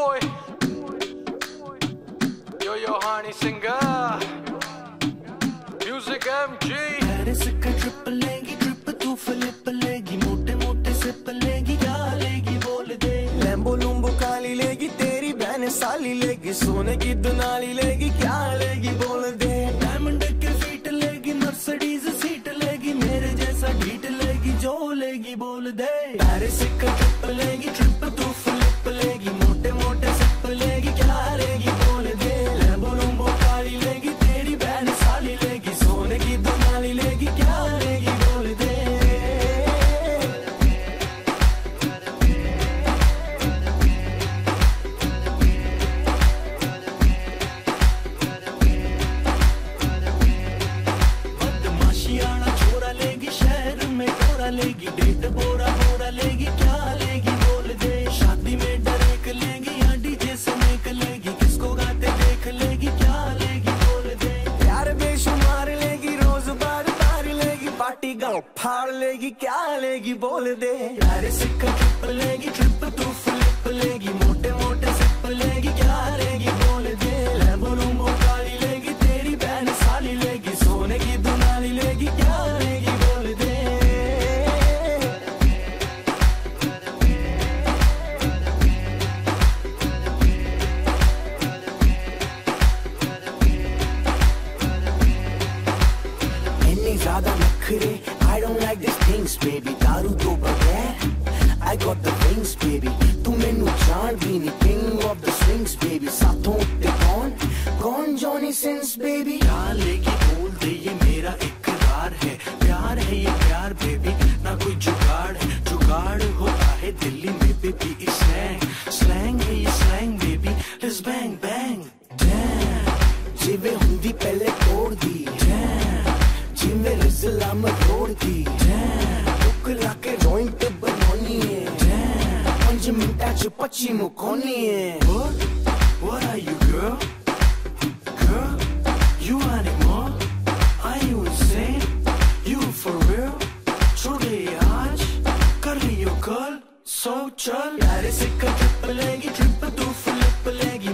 boy. Yo, yo, Honey Singh. Music MG. Paris ka trip legi, trip tu flip legi, mote mote se legi, galegi bol de. Lambo lumbo kali legi, teri bhane sali legi, sone ki dunali legi. लेगी डेट बोरा बोरा लेगी क्या लेगी बोल दे। शादी में डरेक लेगी या डीजे से निकलेगी किसको गाते देख लेगी, क्या लेगी बोल दे। प्यार बेशुमार लेगी, रोज बार बार लेगी, पार्टी गाँव फाड़ लेगी, क्या लेगी बोल दे। यार सिक्का लेगी, ट्रिप तू फ्लिप लेगी, मोटे मोटे सिप लेगी, क्या I don't like these things baby दारू तो बगैर I got the wings baby तू मैनू जान भी नहीं king of the swings baby साथों उत्ते कौन कौन जॉनी सिंस baby क्या लेगी दी हुक लाके जॉइंट बनोनी है पंज मिनटा च पच्ची मुकोनी है What? What are you girl? Girl? You want it more? Are you insane? You for real? Today आज कर लियो कल सो चल यार से कर ट्रिप लेगी ट्रिप तू फ्लिप लेगी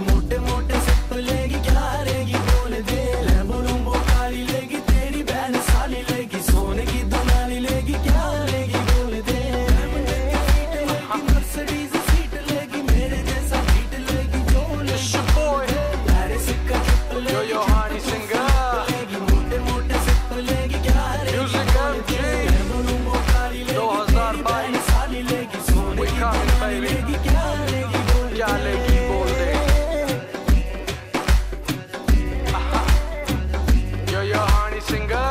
baby. लेगी क्या लेगी बोल क्या लेगी बोल दे Yo, yo, honey singer.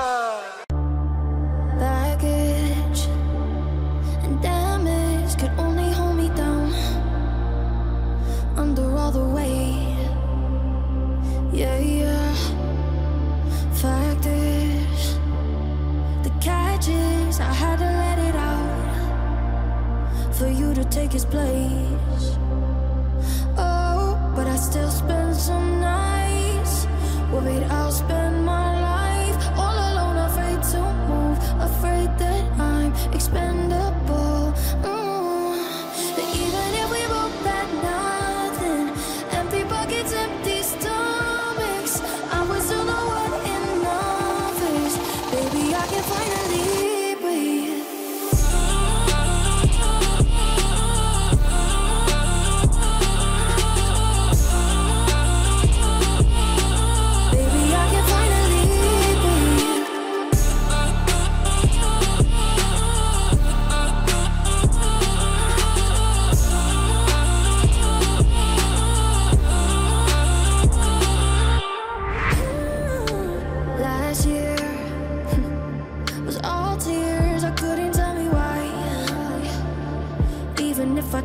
baggage and damage could only hold me down under all the weight. To take his place. Oh, but I still spend some nights worried I'll spend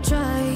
tears.